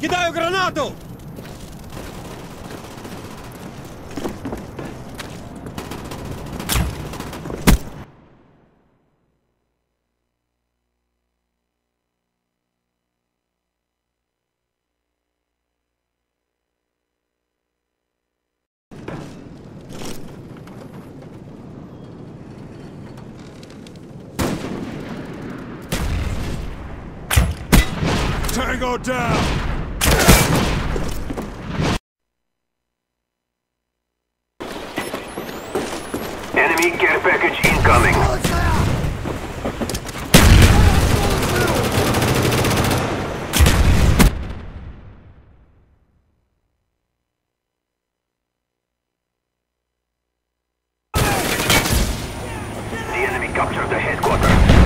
Кидаю гранату! Tango down! Enemy. The enemy captured the headquarters.